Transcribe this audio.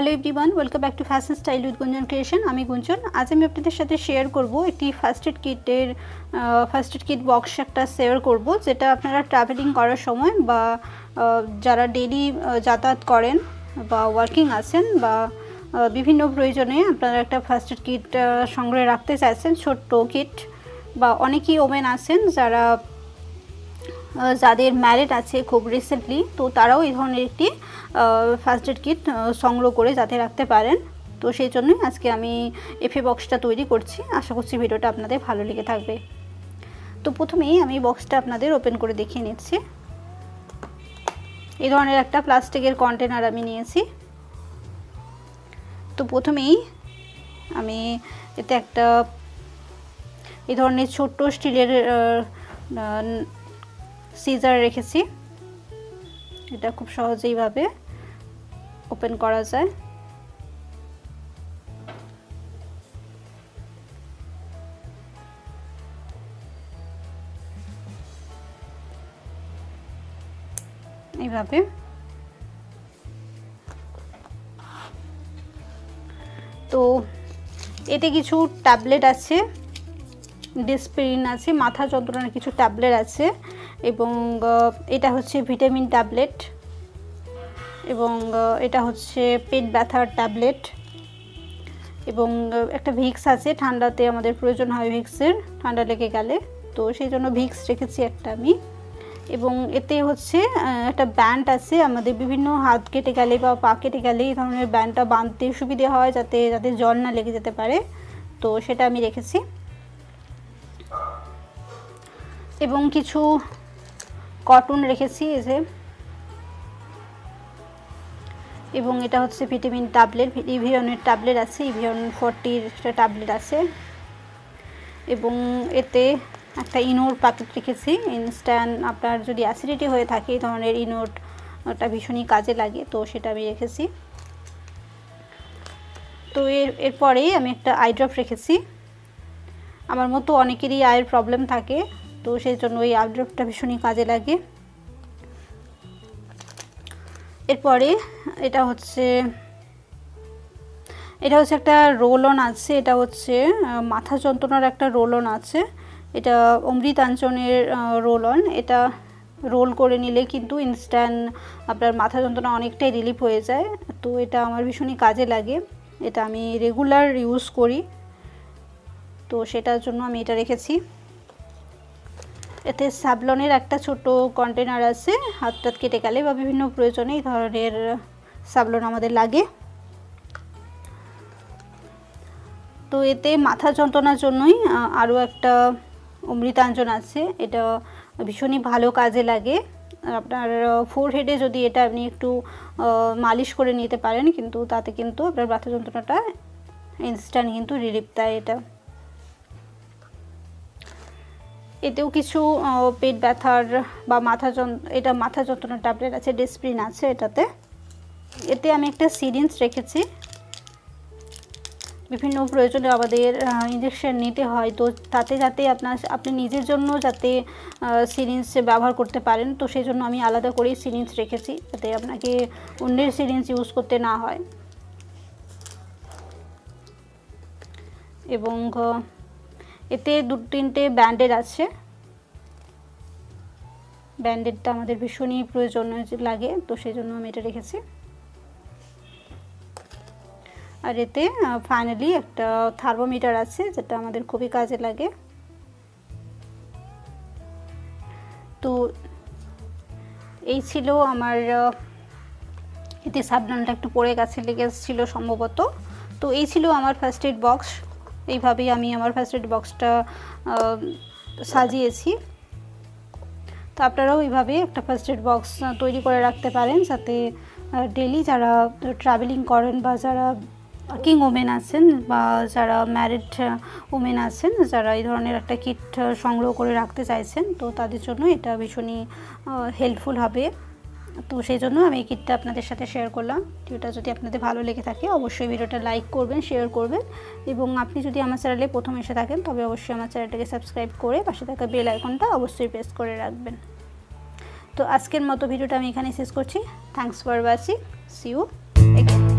Hello everyone welcome back to fashion style with Gunjan creation আমি গুঞ্জন। আজ আমি আপনাদের সাথে শেয়ার করব একটি ফার্স্ট এড কিটের ফার্স্ট এড কিট বক্স একটা শেয়ার করব, যেটা আপনারা ট্রাভেলিং করার সময় বা যারা ডেলি যাতায়াত করেন বা ওয়ার্কিং আছেন বা বিভিন্ন প্রয়োজনে আপনারা একটা ফার্স্ট এড কিট সংগ্রহে রাখতে চাইছেন, ছোট্ট কিট বা অনেকেই ওমেন আছেন যারা যাদের ম্যারিড আছে খুব রিসেন্টলি তো তারাও এই ধরনের একটি ফার্স্ট এড কিট সংগ্রহ করে যাতে রাখতে পারেন। তো সেই জন্যই আজকে আমি এফএ বক্সটা তৈরি করছি। আশা করছি ভিডিওটা আপনাদের ভালো লেগে থাকবে। তো প্রথমেই আমি বক্সটা আপনাদের ওপেন করে দেখিয়ে নিচ্ছি। এই ধরনের একটা প্লাস্টিকের কন্টেনার আমি নিয়েছি। তো প্রথমেই আমি এতে একটা, এই ধরনের ছোট্ট স্টিলের সিজার রেখেছি। এটা খুব সহজেইভাবে ওপেন করা যায়। এইভাবে। তো এতে কিছু ট্যাবলেট আছে, ডিসপ্রিন আছে, মাথা যন্ত্রণার কিছু ট্যাবলেট আছে। এবং এটা হচ্ছে ভিটামিন ট্যাবলেট এবং এটা হচ্ছে পেট ব্যথার ট্যাবলেট এবং একটা ভিক্স আছে, ঠান্ডাতে আমাদের প্রয়োজন হয় ভিক্সের, ঠান্ডা লেগে গেলে। তো সেই জন্য ভিক্স রেখেছি একটা আমি এবং এতে হচ্ছে একটা ব্যান্ড আছে, আমাদের বিভিন্ন হাত কেটে গেলে বা পা কেটে গেলে এই ধরনের ব্যান্ডটা বাঁধতে সুবিধে হয় যাতে যাতে জল না লেগে যেতে পারে। তো সেটা আমি রেখেছি। এবং কিছু কটন রেখেছি, এই যে। এবং এটা হচ্ছে ভিটামিন ট্যাবলেট ইভিয়নের ট্যাবলেট আছে ইভিয়ন ফর্টির একটা ট্যাবলেট আছে। এবং এতে একটা ইনোর প্যাকেট রেখেছি ইনস্ট্যান্ট আপনার যদি অ্যাসিডিটি হয়ে থাকে, এই ধরনের ইনোটটা ভীষণই কাজে লাগে, তো সেটা আমি রেখেছি। তো এর, এরপরেই আমি একটা আই ড্রপ রেখেছি। আমার মতো অনেকেরই আয়ের প্রবলেম থাকে। তো সেই জন্য ওই আপড্রপটা ভীষণই কাজে লাগে। এরপরে এটা হচ্ছে এটা হচ্ছে একটা রোল অন আছে, এটা হচ্ছে মাথা যন্ত্রণার একটা রোল অন আছে। এটা অমৃতাঞ্চনের রোল অন এটা রোল করে নিলে কিন্তু ইনস্ট্যান্ট আপনার মাথা যন্ত্রণা অনেকটাই রিলিফ হয়ে যায়। তো এটা আমার ভীষণই কাজে লাগে। এটা আমি রেগুলার ইউজ করি। তো সেটার জন্য আমি এটা রেখেছি। এতে সাবলনের একটা ছোট কন্টেনার আছে। হাত টাত কেটে গেলে বা বিভিন্ন প্রয়োজনে এই ধরনের সাবলন আমাদের লাগে। তো এতে মাথা যন্ত্রণার জন্যই আরও একটা অমৃতাঞ্জন আছে। এটা ভীষণই ভালো কাজে লাগে। আপনার ফোর হেডে যদি এটা আপনি একটু মালিশ করে নিতে পারেন, কিন্তু তাতে কিন্তু আপনার মাথা যন্ত্রণাটা ইনস্ট্যান্ট কিন্তু রিলিফ দেয় এটা। এতেও কিছু পেট ব্যথার বা মাথা এটা মাথা যন্ত্রণার ট্যাবলেট আছে, ডিসপ্রিন আছে এটাতে। এতে আমি একটা সিরিঞ্জ রেখেছি। বিভিন্ন প্রয়োজনে আমাদের ইঞ্জেকশন নিতে হয়। তো তাতে যাতে আপনার, আপনি নিজের জন্য যাতে সিরিঞ্জ ব্যবহার করতে পারেন, তো সেই জন্য আমি আলাদা করেই সিরিঞ্জ রেখেছি, যাতে আপনাকে অন্যের সিরিঞ্জ ইউজ করতে না হয়। এবং এতে দু তিনটে ব্যান্ডেড আছে। ব্যান্ডেডটা আমাদের ভীষণই প্রয়োজন লাগে, তো সেই জন্য আমি এটা রেখেছি। আর এতে ফাইনালি একটা থার্মোমিটার আছে, যেটা আমাদের খুবই কাজে লাগে। তো এই ছিল আমার এতে সাবধানটা একটু পড়ে গেছে লেগেছিল সম্ভবত। তো এই ছিল আমার ফার্স্ট এড বক্স এইভাবেই আমি আমার ফার্স্ট এড বক্সটা সাজিয়েছি। তো আপনারাও এইভাবে একটা ফার্স্ট এড বক্স তৈরি করে রাখতে পারেন যাতে ডেলি যারা ট্রাভেলিং করেন বা যারা ওয়ার্কিং ওমেন আছেন বা যারা ম্যারিড ওমেন আছেন, যারা এই ধরনের একটা কিট সংগ্রহ করে রাখতে চাইছেন, তো তাদের জন্য এটা ভীষণই হেল্পফুল হবে। তো সেই জন্য আমি এই কিটটা আপনাদের সাথে শেয়ার করলাম। ভিডিওটা যদি আপনাদের ভালো লেগে থাকে, অবশ্যই ভিডিওটা লাইক করবেন শেয়ার করবেন। এবং আপনি যদি আমার চ্যানেলে প্রথম এসে থাকেন, তবে অবশ্যই আমার চ্যানেলটাকে সাবস্ক্রাইব করে পাশে থাকা বেল আইকনটা অবশ্যই প্রেস করে রাখবেন। তো আজকের মতো ভিডিওটা আমি এখানে শেষ করছি। Thanks for watching see you again